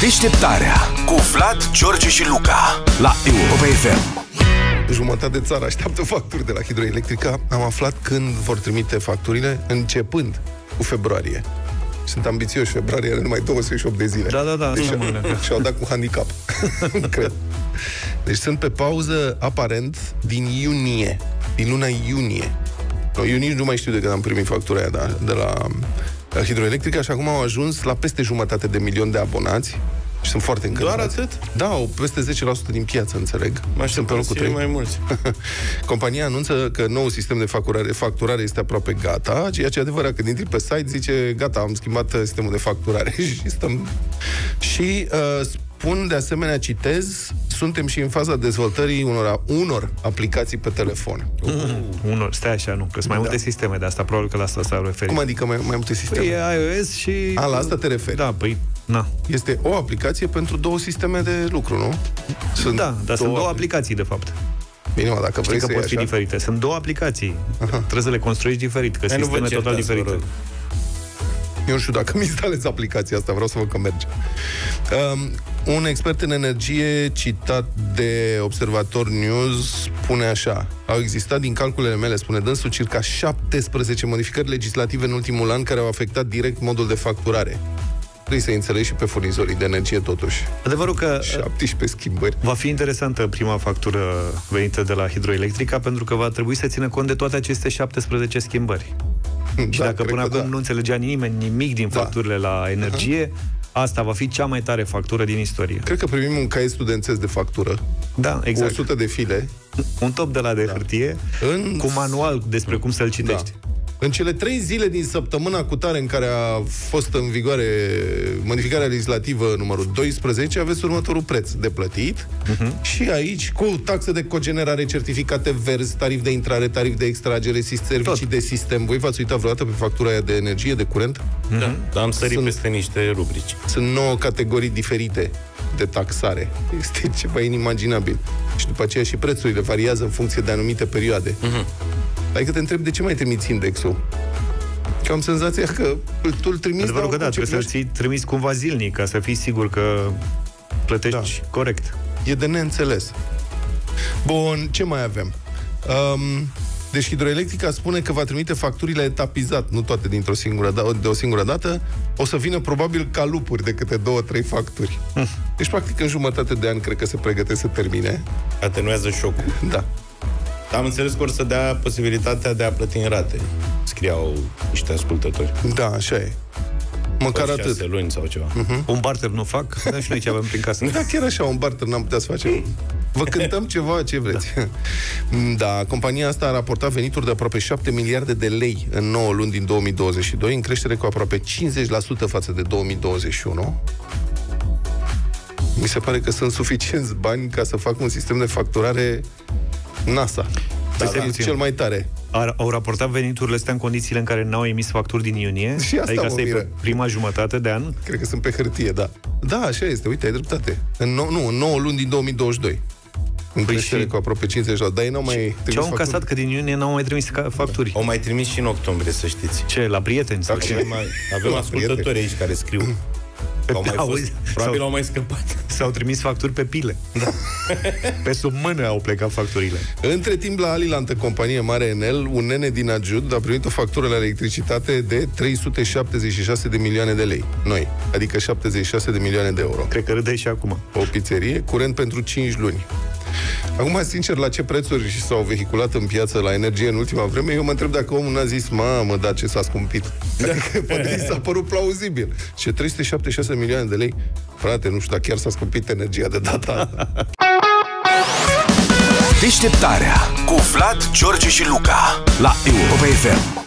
Deșteptarea cu Vlad, George și Luca la Europa FM. Jumătate de țară așteaptă facturi de la Hidroelectrica. Am aflat când vor trimite facturile, începând cu februarie. Sunt ambițioși, februarie are numai 28 de zile. Da, da, da, Deci așa mă gândeam. și-au dat cu handicap. Cred. Deci sunt pe pauză, aparent, din iunie. Din luna iunie. No, eu nici nu mai știu de când am primit factura aia da, de la, la Hidroelectrica și acum au ajuns la peste jumătate de milion de abonați și sunt foarte încântați. Doar atât? Da, au peste 10% din piață, înțeleg. Mă sunt pe locul 3. mai mulți. Compania anunță că nou sistem de facturare, facturare este aproape gata, ceea ce e adevărat, când intri pe site, zice, gata, am schimbat uh, sistemul de facturare și stăm... Și uh, spun, de asemenea, citez, suntem și în faza dezvoltării unor, unor aplicații pe telefon. Unor, stai așa, nu, că sunt mai Da. multe sisteme de asta, probabil că la asta s-au referit. Cum adică mai, mai multe sisteme? Păi e iOS și... A, la asta te referi? Da, păi, na. Este o aplicație pentru două sisteme de lucru, nu? Sunt Da, dar sunt două apli- aplicații, de fapt. Bine, mă, dacă Știi vrei că să pot iei fi așa... diferite. Sunt două aplicații. Trebuie să le construiești diferit, că Hai, nu vă sisteme total certați, vă diferite. rog. Eu nu știu dacă mi instalez aplicația asta, vreau să văd că merge. Um, un expert în energie citat de Observator News spune așa Au existat din calculele mele, spune dânsul, circa 17 modificări legislative în ultimul an care au afectat direct modul de facturare. Trebuie să înțelegi și pe furnizorii de energie totuși. Adevărul că 17 schimbări. va fi interesantă prima factură venită de la Hidroelectrica, pentru că va trebui să țină cont de toate aceste 17 schimbări. Și Da, dacă cred până că acum da. nu înțelegea nimeni nimic din Da. facturile la energie, asta va fi cea mai tare factură din istorie. Cred că primim un caiet studențesc de factură, Da, cu exact. 100 de file, Un top de la de hârtie, în cu manual despre cum să-l citești. Da. În cele trei zile din săptămâna cu tare în care a fost în vigoare modificarea legislativă numărul 12, aveți următorul preț de plătit uh-huh. și aici cu taxe de cogenerare, certificate verzi, tarif de intrare, tarif de extragere, sis- servicii Tot. de sistem. Voi v-ați uitat vreodată pe factura aia de energie, de curent? Da, dar am sărit Sunt- peste niște rubrici. Sunt nouă categorii diferite de taxare. Este ceva inimaginabil. Și după aceea și prețurile variază în funcție de anumite perioade. Uh-huh. Adică te întreb de ce mai trimiți indexul? Că am senzația că îl- tu îl trimiți Adevărul dar că da, cu ce trebuie să-l plătești. ții trimis cumva zilnic, ca să fii sigur că plătești Da. corect. E de neînțeles. Bun, ce mai avem? Um, deci Hidroelectrica spune că va trimite facturile etapizat, nu toate dintr-o singură da- de o singură dată. O să vină probabil ca lupuri de câte două, trei facturi. Deci, practic, în jumătate de an cred că se pregătesc să termine. Atenuează șocul. Da. Dar am înțeles că or să dea posibilitatea de a plăti în rate. Scriau niște ascultători. Da, așa e. Măcar Poate atât. șase luni sau ceva. Un barter nu fac, dar și noi ce avem prin casă. Da, chiar așa, un barter n-am putea să facem. Vă cântăm ceva, ce vreți. Da. compania asta a raportat venituri de aproape 7 miliarde de lei în 9 luni din 2022, în creștere cu aproape 50% față de 2021. Mi se pare că sunt suficienți bani ca să fac un sistem de facturare NASA. Da, stai da, puțin. cel mai tare. Ar, au raportat veniturile astea în condițiile în care n-au emis facturi din iunie. Și asta adică mă asta e miră. pe prima jumătate de an. Cred că sunt pe hârtie, da. Da, așa este, uite, ai dreptate. În nou, nu, în 9 luni din 2022. În Păi creștere și- cu aproape 50%. Dar ei n-au mai trimis Ce au facturi. încasat că din iunie n-au mai trimis ca- facturi. Au mai trimis și în octombrie, să știți. Ce, la prieteni sau ce? Avem, mai, avem La ascultători aici care scriu. Că Au mai fost, Auzi, probabil sau- au mai scăpat. S-au trimis facturi pe pile. Da. pe sub mână au plecat facturile. Între timp, la Alilantă, companie mare Enel, un nene din Ajud a primit o factură la electricitate de 376 de milioane de lei. Noi, adică 76 de milioane de euro. Cred că râde și acum. O pizzerie, curent pentru 5 luni. Acum, sincer, la ce prețuri s-au vehiculat în piață la energie în ultima vreme, eu mă întreb dacă omul n-a zis, mamă, da, ce s-a scumpit. Adică, poate i s-a părut plauzibil. Ce 376 milioane de lei? Frate, nu știu dacă chiar s-a scumpit energia de data asta. Deșteptarea cu Vlad, George și Luca la Europa FM.